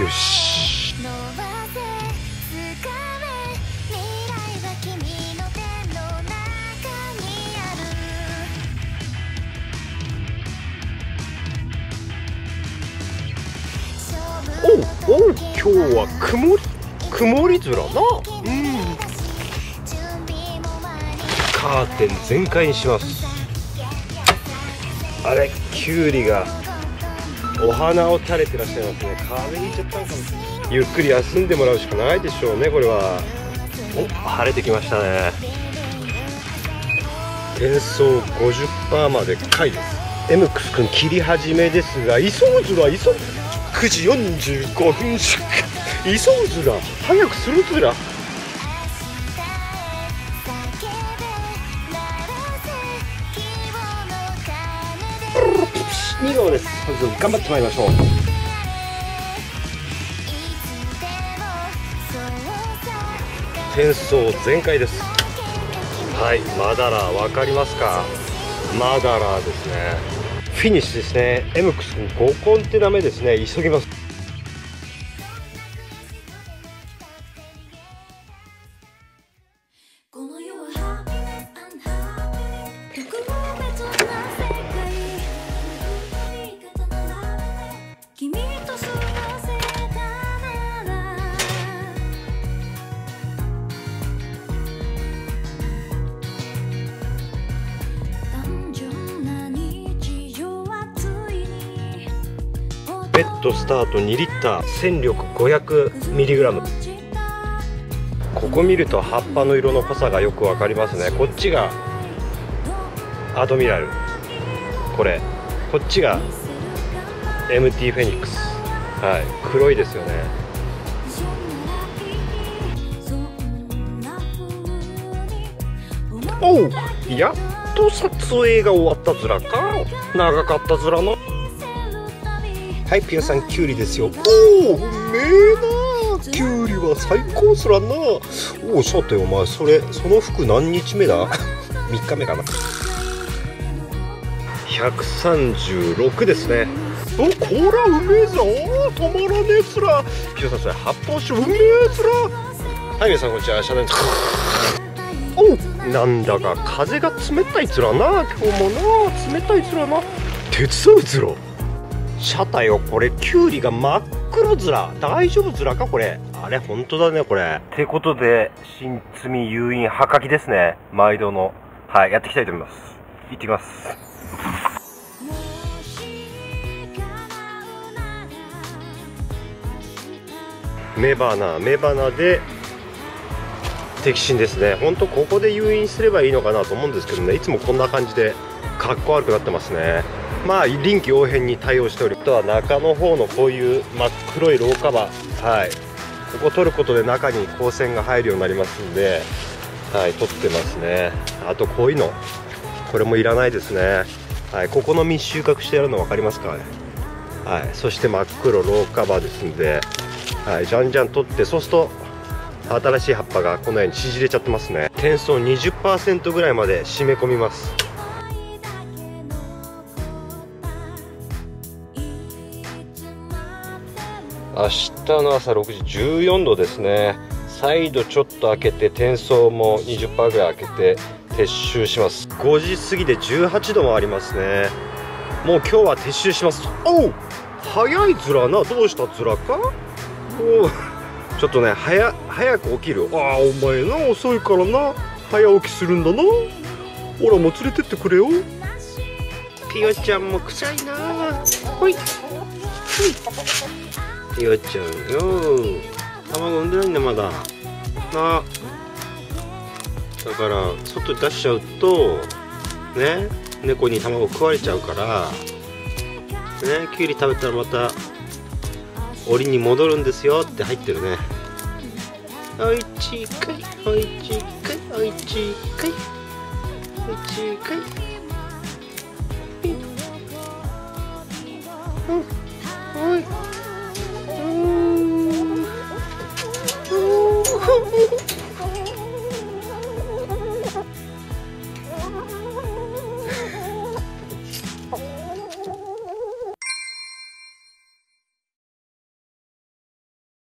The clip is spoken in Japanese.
よし。おお今日は曇り曇り空な。うん。カーテン全開にします。あれキュウリがお花を垂れてらっしゃいますね。風邪ひいちゃったのかもゆっくり休んでもらうしかないでしょうねこれは。お晴れてきましたね。転送50%まで回です。M クス君切り始めですが急ぐずら急ぐ9時45分出荷。急ぐずら早くするずら。2号です。本日も頑張ってまいりましょう。転送全開です。はいマダラー分かりますか？マダラーですねフィニッシュですね。M クス君5コンテナ目ですね。急ぎます。ベッドスタート2リッター戦力 500mg ここ見ると葉っぱの色の濃さがよくわかりますね。こっちがアドミラル。これ。こっちが MT フェニックス。はい。黒いですよね。おう。やっと撮影が終わったずらか。長かったずらの。はいピアさんキュウリですよ。おおうめえなキュウリは最高すらなおおさてお前それその服何日目だ？3日目かな。136ですね。おこらうめえぞ。止まらねえつら。ピアさんそれ発泡酒うめえつら。はい皆さんこんにちは。シャネルおなんだか風が冷たいつらな。今日もな冷たいつらな。手伝うつら車体よこれキュウリが真っ黒ずら大丈夫ずらか？これ。あれ本当だねこれ。ってことで新積み誘引はかきですね。毎度の。はいやっていきたいと思います。行ってきます。雌花雌花で摘心ですね。ほんとここで誘引すればいいのかなと思うんですけどね。いつもこんな感じでかっこ悪くなってますねまあ臨機応変に対応しておりあとは中の方のこういう真っ黒い廊下場はい。ここ取ることで中に光線が入るようになりますんではい取ってますね。あとこういうのこれもいらないですね。はいここの実収穫してやるの分かりますかね。はいそして真っ黒廊下場ですんではいじゃんじゃん取ってそうすると新しい葉っぱがこのように縮れちゃってますね。転送20%ぐらいまで締め込みます。明日の朝6時14度ですね。再度ちょっと開けて転送も20%ぐらい開けて撤収します。5時過ぎで18度もありますね。もう今日は撤収します。おう早いずらな。どうしたずらか？おうちょっとね早早く起きる。ああお前な遅いからな。早起きするんだな。ほらもう連れてってくれよ。ピヨちゃんも臭いな。ほいほい弱っちゃうよ。卵産んでないんだまだ。な。だから外出しちゃうとね猫に卵食われちゃうからねきゅうり食べたらまた檻に戻るんですよって入ってるね。おいちいかいおいちいかいおいちいかいおいちいかい。うんおい